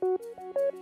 Música